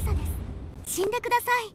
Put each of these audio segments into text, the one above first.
さです。死んでください。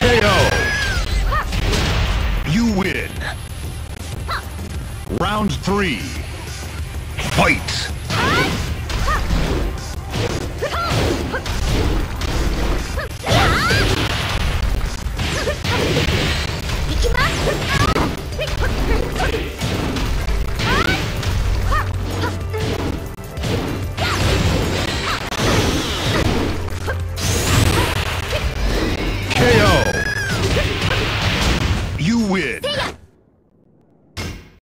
KO! You win! Round three. Fight! win.